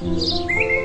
うん。